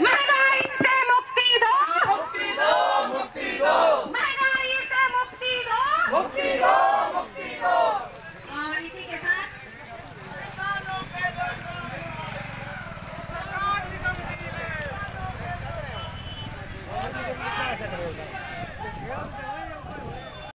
Mahalain sa mukti do! Mukti do! Mahalain sa